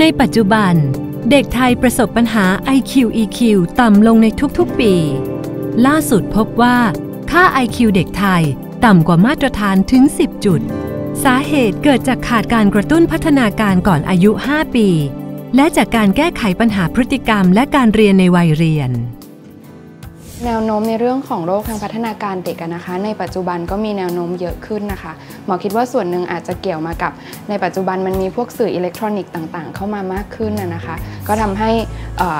ในปัจจุบัน เด็กไทยประสบปัญหา IQ EQ ต่ำลงในทุกๆปี ล่าสุดพบว่า ค่า IQ เด็กไทยต่ำกว่ามาตรฐานถึง 10 จุด สาเหตุเกิดจากขาดการกระตุ้นพัฒนาการก่อนอายุ 5 ปี และจากการแก้ไขปัญหาพฤติกรรมและการเรียนในวัยเรียน แนวโน้มในเรื่องของโรคทางพัฒนาการเด็กนะคะ ในปัจจุบันก็มีแนวโน้มเยอะขึ้นนะคะหมอคิดว่าส่วนหนึ่งอาจจะเกี่ยวมากับ ในปัจจุบันมันมีพวกสื่ออิเล็กทรอนิกส์ต่างๆ เข้ามามากขึ้นนะคะ ก็ทำให้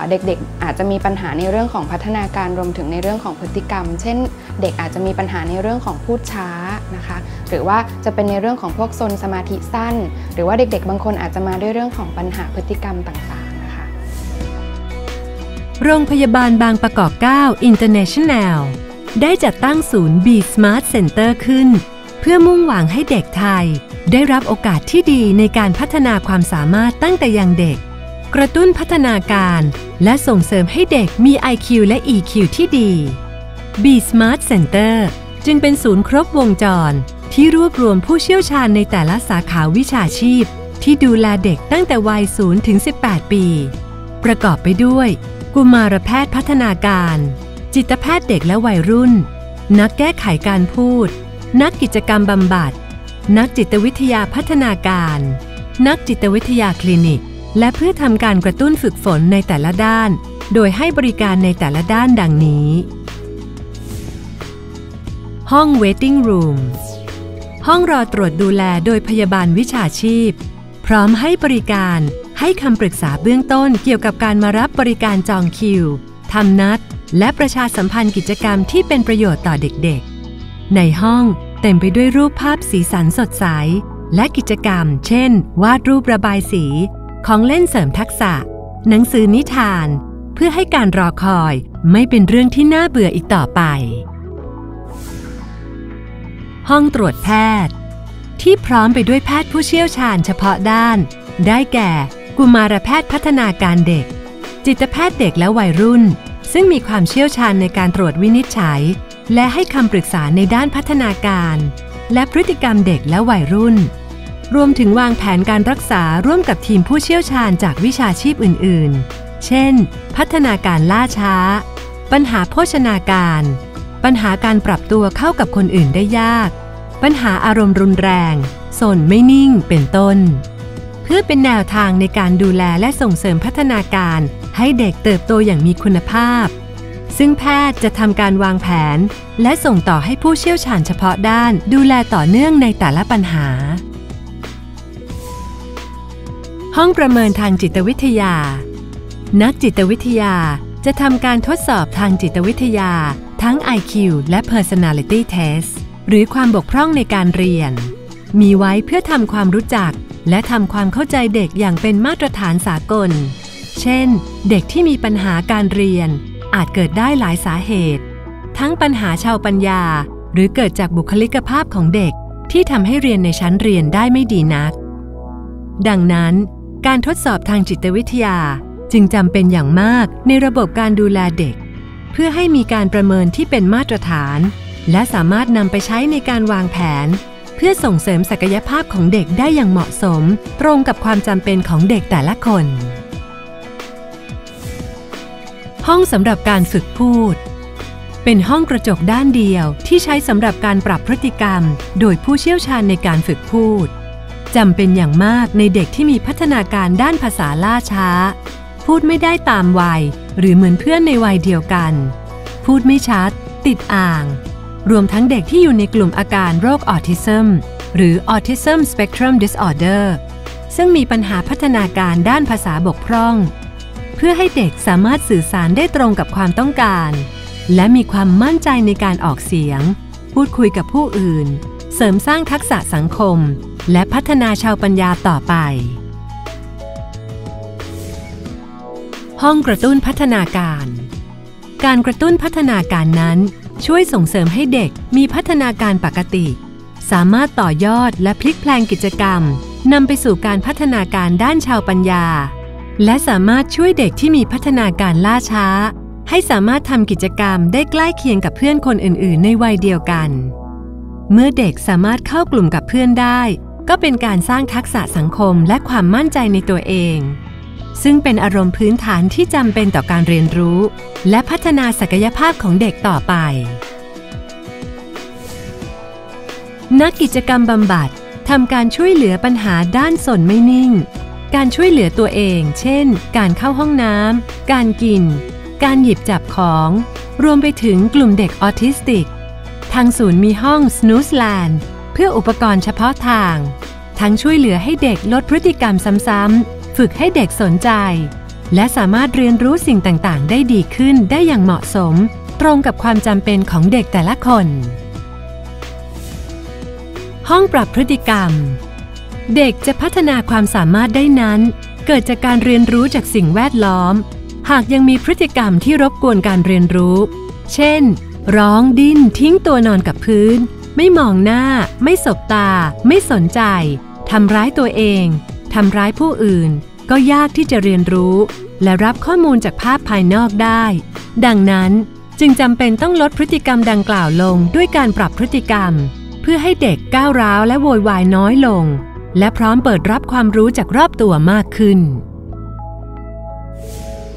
เด็กๆอาจจะมีปัญหาในเรื่องของพัฒนาการรวมถึงในเรื่องของพฤติกรรม เช่น เด็กอาจจะมีปัญหาในเรื่องของพูดช้านะคะ หรือว่าจะเป็นในเรื่องของพวกโซนสมาธิสั้น หรือว่าเด็กๆ บางคนอาจจะมาด้วยเรื่องของปัญหาพฤติกรรมต่างๆ โรงพยาบาลบางประกอบ 9 International ได้จัดตั้งศูนย์ B Smart Center ขึ้น เพื่อมุ่งหวังให้เด็กไทย ได้รับโอกาสที่ดีในการพัฒนาความสามารถตั้งแต่ยังเด็ก กระตุ้นพัฒนาการและส่งเสริมให้เด็กมี IQ และ EQ ที่ดี B Smart Center จึงเป็นศูนย์ครบวงจร ที่รวบรวมผู้เชี่ยวชาญในแต่ละสาขาวิชาชีพ ที่ดูแลเด็กตั้งแต่วัย0ถึง 18 ปี ประกอบไปด้วย กุมารแพทย์พัฒนาการ จิตแพทย์เด็กและวัยรุ่น นักแก้ไขการพูด นักกิจกรรมบำบัด นักจิตวิทยาพัฒนาการ นักจิตวิทยาคลินิก และเพื่อทำการกระตุ้นฝึกฝนในแต่ละด้าน โดยให้บริการในแต่ละด้านดังนี้ ห้อง waiting room ห้องรอตรวจดูแลโดยพยาบาลวิชาชีพ พร้อมให้บริการ ให้คำปรึกษาเบื้องต้นเกี่ยวกับการมารับบริการจองคิว ทำนัด และประชาสัมพันธ์กิจกรรมที่เป็นประโยชน์ต่อเด็กๆ ในห้องเต็มไปด้วยรูปภาพสีสันสดใส และกิจกรรม เช่น วาดรูประบายสี ของเล่นเสริมทักษะ หนังสือนิทาน เพื่อให้การรอคอยไม่เป็นเรื่องที่น่าเบื่ออีกต่อไป ห้องตรวจแพทย์ ที่พร้อมไปด้วยแพทย์ผู้เชี่ยวชาญเฉพาะด้าน ได้แก่ กุมารแพทย์พัฒนาการเด็ก จิตแพทย์เด็กและวัยรุ่น ซึ่งมีความเชี่ยวชาญในการตรวจวินิจฉัย และให้คำปรึกษาในด้านพัฒนาการ และพฤติกรรมเด็กและวัยรุ่น รวมถึงวางแผนการรักษาร่วมกับทีมผู้เชี่ยวชาญจากวิชาชีพอื่น ๆ เช่น พัฒนาการล่าช้า ปัญหาโภชนาการ ปัญหาการปรับตัวเข้ากับคนอื่นได้ยาก ปัญหาอารมณ์รุนแรงสนไม่นิ่งเป็นต้น พื่อเป็นแนวทางในการดูแลและส่งเสริมพัฒนาการให้เด็กเติบโตอย่างมีคุณภาพ ซึ่งแพทย์จะทำการวางแผน และส่งต่อให้ผู้เชี่ยวชาญเฉพาะด้านดูแลต่อเนื่องในแต่ละปัญหา ห้องประเมินทางจิตวิทยา นักจิตวิทยาจะทำการทดสอบทางจิตวิทยา ทั้ง IQ และ Personality Test หรือความบกพร่องในการเรียน มีไว้เพื่อทำความรู้จัก และทำความเข้าใจเด็กอย่างเป็นมาตรฐานสากล เช่น เด็กที่มีปัญหาการเรียน อาจเกิดได้หลายสาเหตุ ทั้งปัญหาชาวปัญญา หรือเกิดจากบุคลิกภาพของเด็กที่ทำให้เรียนในชั้นเรียนได้ไม่ดีนัก ดังนั้น การทดสอบทางจิตวิทยาจึงจำเป็นอย่างมากในระบบการดูแลเด็ก เพื่อให้มีการประเมินที่เป็นมาตรฐาน และสามารถนำไปใช้ในการวางแผน เพื่อส่งเสริมศักยภาพของเด็กได้อย่างเหมาะสม ตรงกับความจำเป็นของเด็กแต่ละคน ห้องสำหรับการฝึกพูด เป็นห้องกระจกด้านเดียวที่ใช้สำหรับการปรับพฤติกรรม โดยผู้เชี่ยวชาญในการฝึกพูดจำเป็นอย่างมากในเด็กที่มีพัฒนาการด้านภาษาล่าช้า พูดไม่ได้ตามวัย หรือเหมือนเพื่อนในวัยเดียวกัน พูดไม่ชัด ติดอ่าง รวมทั้งเด็กที่อยู่ในกลุ่มอาการโรคออทิซึมหรือ Autism Spectrum Disorder ซึ่งมีปัญหาพัฒนาการด้านภาษาบกพร่อง เพื่อให้เด็กสามารถสื่อสารได้ตรงกับความต้องการ และมีความมั่นใจในการออกเสียง พูดคุยกับผู้อื่น เสริมสร้างทักษะสังคม และพัฒนาชาวปัญญาต่อไป ห้องกระตุ้นพัฒนาการ การกระตุ้นพัฒนาการนั้น ช่วยส่งเสริมให้เด็กมีพัฒนาการปกติ สามารถต่อยอดและพลิกแปลงกิจกรรมนำไปสู่การพัฒนาการด้านชาวปัญญา และสามารถช่วยเด็กที่มีพัฒนาการล่าช้า ให้สามารถทำกิจกรรมได้ใกล้เคียงกับเพื่อนคนอื่น ๆ ในวัยเดียวกัน เมื่อเด็กสามารถเข้ากลุ่มกับเพื่อนได้ ก็เป็นการสร้างทักษะสังคมและความมั่นใจในตัวเอง ซึ่งเป็นอารมณ์พื้นฐานที่จำเป็นต่อการเรียนรู้ และพัฒนาศักยภาพของเด็กต่อไป นักกิจกรรมบำบัดทำการช่วยเหลือปัญหาด้านสนไม่นิ่ง การช่วยเหลือตัวเอง เช่น การเข้าห้องน้ำ การกิน การหยิบจับของ รวมไปถึงกลุ่มเด็กออทิสติก ทางศูนย์มีห้อง Snooze Land เพื่ออุปกรณ์เฉพาะทาง ทั้งช่วยเหลือให้เด็กลดพฤติกรรมซ้ำๆ ฝึกให้เด็กสนใจ และสามารถเรียนรู้สิ่งต่างๆ ได้ดีขึ้นได้อย่างเหมาะสม ตรงกับความจำเป็นของเด็กแต่ละคน ห้องปรับพฤติกรรม เด็กจะพัฒนาความสามารถได้นั้น เกิดจากการเรียนรู้จากสิ่งแวดล้อม หากยังมีพฤติกรรมที่รบกวนการเรียนรู้ เช่น ร้องดิ้นทิ้งตัวนอนกับพื้น ไม่มองหน้า ไม่สบตา ไม่สนใจทำร้ายตัวเอง ทำร้ายผู้อื่น ก็ยากที่จะเรียนรู้ และรับข้อมูลจากภาพภายนอกได้ ดังนั้นจึงจำเป็นต้องลดพฤติกรรมดังกล่าวลงด้วยการปรับพฤติกรรม เพื่อให้เด็กก้าวร้าวและโวยวายน้อยลง และพร้อมเปิดรับความรู้จากรอบตัวมากขึ้น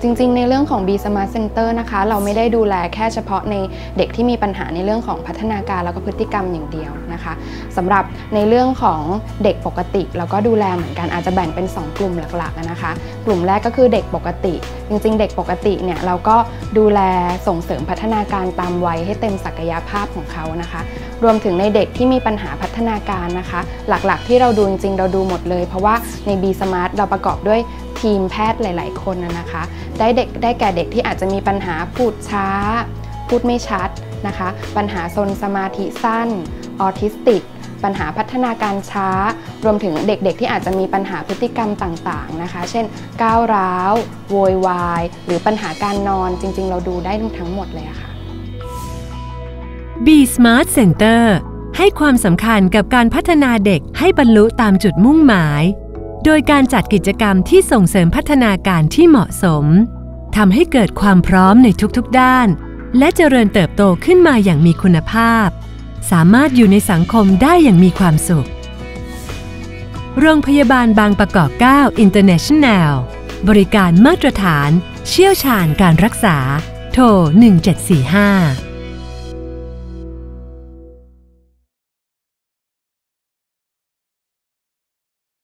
จริงๆ ในเรื่องของ B Smart Center นะคะ เราไม่ได้ดูแลแค่เฉพาะในเด็กที่มีปัญหาในเรื่องของพัฒนาการแล้วก็พฤติกรรมอย่างเดียว นะคะสำหรับในเรื่องของเด็กปกติเราก็ดูแลเหมือนกันอาจจะแบ่งเป็น 2 กลุ่มหลักๆนะคะ กลุ่มแรกก็คือเด็กปกติ จริง ๆ เด็กปกติเนี่ยเราก็ดูแลส่งเสริมพัฒนาการตามวัยให้เต็มศักยภาพของเขานะคะ รวมถึงในเด็กที่มีปัญหาพัฒนาการนะคะ หลักๆ ที่เราดูจริงๆ เราดูหมดเลย เพราะว่าใน B Smart เราประกอบด้วยทีมแพทย์หลาย ๆ คนนะนะคะ ได้เด็กได้แก่เด็กที่อาจจะมีปัญหาพูดช้า พูดไม่ชัด นะคะ ปัญหาซนสมาธิสั้น ออทิสติก ปัญหาพัฒนาการช้า รวมถึงเด็กๆ ที่อาจจะมีปัญหาพฤติกรรมต่างๆนะคะ เช่น ก้าวร้าว โวยวาย หรือปัญหาการนอนจริงๆ เราดูได้ทั้งหมดเลยะค่ะ B Smart Center ให้ความสำคัญกับการพัฒนาเด็กให้บรรลุตามจุดมุ่งหมาย โดยการจัดกิจกรรมที่ส่งเสริมพัฒนาการที่เหมาะสมทำให้เกิดความพร้อมในทุกๆด้าน และเจริญเติบโตขึ้นมาอย่างมีคุณภาพ สามารถอยู่ในสังคมได้อย่างมีความสุข โรงพยาบาลบางประกอบ 9 International บริการมาตรฐาน เชี่ยวชาญการรักษา โทร 1745